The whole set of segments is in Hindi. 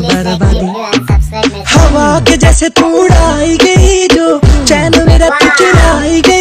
बर्बादी। हवा के जैसे तू उड़ाई गई जो चैन मेरा आई गई।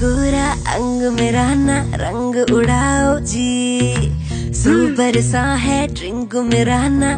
गोरा अंग में रहना रंग उड़ाओ जी। सुपर सा है ड्रिंक में रहना